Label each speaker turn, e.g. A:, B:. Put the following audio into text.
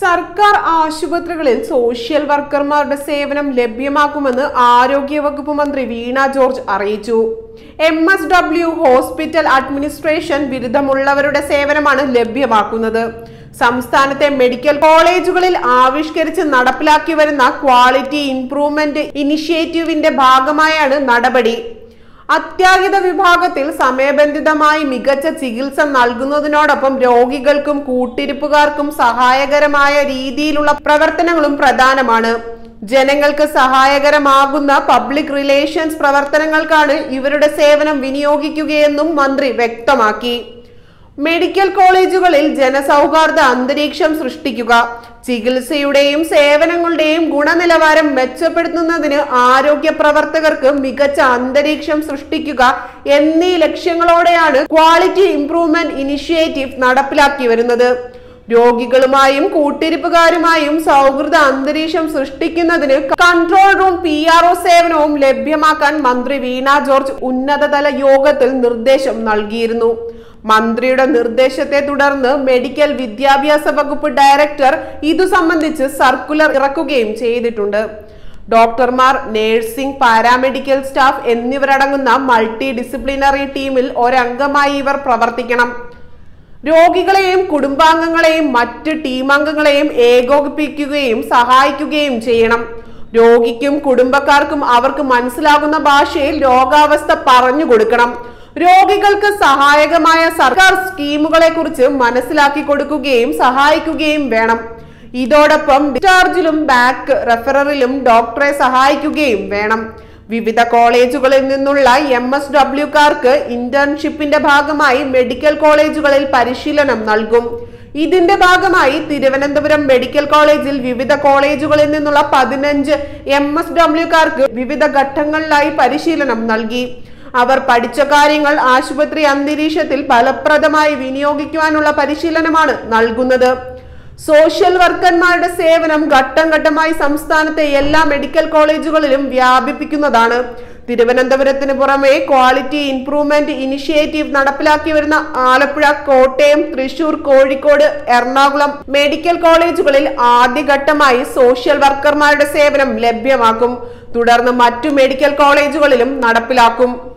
A: സർക്കാർ ആശുപത്രികളിൽ സോഷ്യൽ വർക്കർമാരുടെ സേവനം ലഭ്യമാക്കുമെന്ന് ആരോഗ്യവകുപ്പ് മന്ത്രി വീണ ജോർജ് അറിയിച്ചു. M S W hospital administration ബിരുദമുള്ളവരുടെ സേവനമാണ് ലഭ്യമാക്കുന്നത്. സംസ്ഥാനത്തെ മെഡിക്കൽ കോളേജുകളിൽ ആവിഷ്കരിച്ച് നടപ്പിലാക്കി വരുന്ന ക്വാളിറ്റി ഇംപ്രൂവ്മെന്റ് ഇനിഷ്യേറ്റീവിന്റെ ഭാഗമായാണ് നടപടി. അത്യാഹിത വിഭാഗത്തിൽ സമയബന്ധിതമായി മികച്ച ചികിത്സ നൽകുന്നതിനോടൊപ്പം രോഗികൾക്കും കൂട്ടിരിപ്പുകാർക്കും സഹായകരമായ രീതിയിലുള്ള പ്രവർത്തനങ്ങളും പ്രധാനമാണ്. ജനങ്ങൾക്ക് സഹായകരമാകുന്ന പബ്ലിക് റിലേഷൻസ് പ്രവർത്തനങ്ങൾക്കാണ് ഇവരുടെ സേവനം വിനിയോഗിക്കുകയെന്നും മന്ത്രി വ്യക്തമാക്കി. മെഡിക്കൽ കോളേജുകളിൽ ജനസൗഹാർദ്ദ അന്തരീക്ഷം സൃഷ്ടിക്കുക ചികിത്സയുടെയും സേവനങ്ങളുടെയും ഗുണനിലവാരം മെച്ചപ്പെടുത്തുന്നതിന് ആരോഗ്യ പ്രവർത്തകർക്ക് മികച്ച അന്തരീക്ഷം സൃഷ്ടിക്കുക എന്നീ ലക്ഷ്യങ്ങളോടെയാണ് ക്വാളിറ്റി ഇംപ്രൂവ്മെന്റ് ഇനിഷ്യേറ്റീവ് നടപ്പിലാക്കി വരുന്നത്. രോഗികളുമായും കൂട്ടിരിപ്പുകാരുമായും സൗഹൃദ അന്തരീക്ഷം സൃഷ്ടിക്കുന്നതിന് control room P R O സേവനവും ലഭ്യമാക്കാൻ മന്ത്രി വീണ ജോർജ് ഉന്നതതല യോഗത്തിൽ നിർദ്ദേശം നൽകിയിരുന്നു. മന്ത്രിയുടെ നിർദ്ദേശത്തെ തുടർന്ന് മെഡിക്കൽ വിദ്യാഭ്യാസ വകുപ്പ് ഡയറക്ടർ ഇതു സംബന്ധിച്ച് സർക്കുലർ ഇറക്കുകയും ചെയ്തിട്ടുണ്ട്. ഡോക്ടർമാർ നേഴ്സിംഗ് പാരാമെഡിക്കൽ സ്റ്റാഫ് എന്നിവരടങ്ങുന്ന മൾട്ടി ഡിസിപ്ലിനറി ടീമിൽ ഒരംഗമായി ഇവർ പ്രവർത്തിക്കണം. രോഗികളെയും കുടുംബാംഗങ്ങളെയും മറ്റ് ടീമംഗങ്ങളെയും ഏകോപിപ്പിക്കുകയും സഹായിക്കുകയും ചെയ്യണം. രോഗിക്കും കുടുംബക്കാർക്കും അവർക്ക് മനസ്സിലാകുന്ന ഭാഷയിൽ രോഗാവസ്ഥ പറഞ്ഞു കൊടുക്കണം. രോഗികൾക്ക് സഹായകമായ സർക്കാർ സ്കീമുകളെ കുറിച്ച് മനസ്സിലാക്കി കൊടുക്കുകയും സഹായിക്കുകയും വേണം. ഇതോടൊപ്പം ഡിസ്ചാർജിലും ബാക്ക് റെഫററിലും ഡോക്ടറെ സഹായിക്കുകയും വേണം. വിവിധ കോളേജുകളിൽ നിന്നുള്ള എം എസ് ഡബ്ല്യുക്കാർക്ക് ഇന്റേൺഷിപ്പിന്റെ ഭാഗമായി മെഡിക്കൽ കോളേജുകളിൽ പരിശീലനം നൽകും. ഇതിന്റെ ഭാഗമായി തിരുവനന്തപുരം മെഡിക്കൽ കോളേജിൽ വിവിധ കോളേജുകളിൽ നിന്നുള്ള പതിനഞ്ച് എം എസ് ഡബ്ല്യുക്കാർക്ക് വിവിധ ഘട്ടങ്ങളിലായി പരിശീലനം നൽകി. അവർ പഠിച്ച കാര്യങ്ങൾ ആശുപത്രി അന്തരീക്ഷത്തിൽ ഫലപ്രദമായി വിനിയോഗിക്കുവാനുള്ള പരിശീലനമാണ് നൽകുന്നത്. സോഷ്യൽ വർക്കർമാരുടെ സേവനം ഘട്ടം ഘട്ടമായി സംസ്ഥാനത്തെ എല്ലാ മെഡിക്കൽ കോളേജുകളിലും വ്യാപിപ്പിക്കുന്നതാണ്. തിരുവനന്തപുരത്തിന് പുറമെ ക്വാളിറ്റി ഇംപ്രൂവ്മെന്റ് ഇനിഷ്യേറ്റീവ് നടപ്പിലാക്കി വരുന്ന ആലപ്പുഴ കോട്ടയം തൃശൂർ കോഴിക്കോട് എറണാകുളം മെഡിക്കൽ കോളേജുകളിൽ ആദ്യഘട്ടമായി സോഷ്യൽ വർക്കർമാരുടെ സേവനം ലഭ്യമാക്കും. തുടർന്ന് മറ്റു മെഡിക്കൽ കോളേജുകളിലും നടപ്പിലാക്കും.